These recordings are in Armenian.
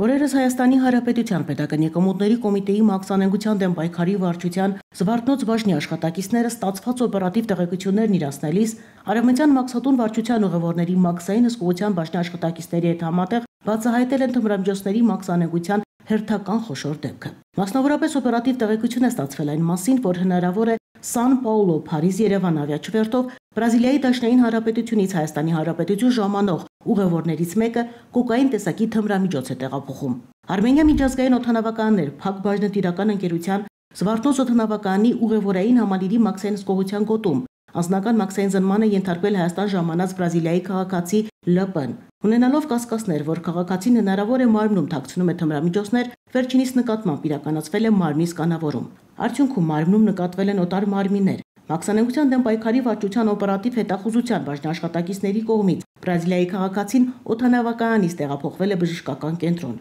Օրերս Հայաստանի Հանրապետության Պետական եկամուտների կոմիտեի մաքսանենգության դեմ պայքարի վարչության Զվարթնոց բաժնի աշխատակիցները ստացված օպերատիվ տեղեկություններն իրացնելիս Արևմտյան մաքսատուն վարչության ուղևորների մաքսային հսկողության բաժնի աշխատակիցների հետ համատեղ բացահայտել են թմրամիջոցների մաքսանենգության հերթական խոշոր դեպքը։ Մասնավորապես օպերատիվ տեղեկություն է ստացվել այն մասին, որ հնարավոր է Սան Պաուլո Փարիզ Երևան ավիաճվերթով Բրազիլիայի Դաշնային Հանրապետությունից Հայաստանի Հանրապետություն ժամանող ուղևորներից մեկը կոկային տեսակի թմրամիջոց է տեղափոխում։ Արմենիա միջազգային օթանավականներ Փակ բաժնետիրական ընկերության Զվարթնոց օթանավականի ուղևորային համալիրի մաքսային սկողության գոտում Անձնական մաքսային զնմանը ենթարկվել Հայաստան ժամանած Բրազիլիայի քաղաքացի ԼՊ-ն։ Ունենալով կասկածներ, որ քաղաքացին հնարավոր է մարմնում թաքցնում է թմրամիջոցներ, վերջինիս նկատմամբ իրականացվել է մարմնի սկանավորում։ Արդյունքում մարմնում նկատվել են օտար մարմիններ, Մաքսանենգության դեմ պայքարի վարչության օպերատիվ հետախուզության բաժնի աշխատակիցների կողմից Բրազիլիայի քաղաքացին օթանավականից տեղափոխվել է բժշկական կենտրոն։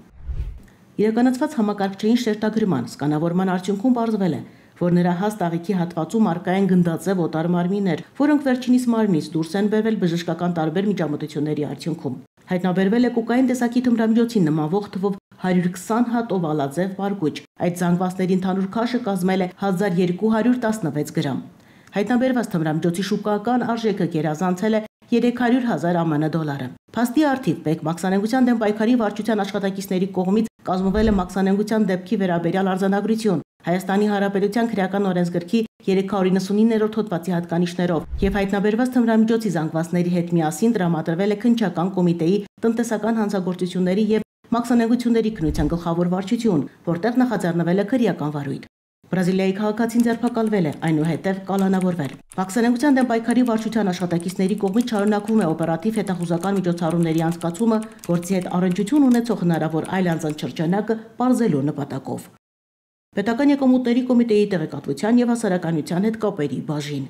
Իրականացված համակարգչային շերտագրման սկանավորման արդյունքում ողջվել է, որ նրա հաստ աղիքի հատվածում արկա են գնդաձև օտար մարմիններ, որոնք վերջինիս մարմնից դուրս են բերվել բժշկական տարբեր միջամտությունների արդյունքում։ Հայտնաբերվել է կոկային տեսակի թմրամիջոցին նմանվող թվով 120 հատ օվալաձև բարգուճ։ Այդ զանգվածների ընդհանուր քաշը կազմել է 1216 գրամ։ Հայտնաբերված թմրամիջոցի շուկայական արժեքը գերազանցել է 300 հազար ԱՄՆ դոլարը։ Փաստի արդիվ Բեկ մաքսանենգության դեմ պայքարի վարչության աշխատակիցների կողմից կազմվել է մաքսանենգության դեպքի վերաբերյալ արձանագրություն Հայաստանի Հանրապետության քրեական օրենսգրքի 399-րդ հոդվածի հատկանիշներով եւ հայտնաբերված թմրամիջոցի զանգվածների հետ միասին դրամատրվել է քնչական կոմիտեի տնտեսական հանցագործությունների եւ մաքսանենգությունների քննության գլխավոր վարչություն, որտեղ նախաձեռնվել է քրեական վարույթ։ Բրազիլիայի քաղաքացին ձերբակալվել է, այնուհետև կալանավորվել։ Վաքսանենգության դեմ պայքարի վարչության աշխատակիցների կողմից շարունակվում է օպերատիվ հետախուզական միջոցառումների անցկացումը, որցի հետ առընչություն ունեցող հնարավոր այլ անձանց շրջանակը բարձելու նպատակով։ Պետական եկամուտների կոմիտեի տեղեկատվության եւ հասարակայնության հետ կապերի բաժին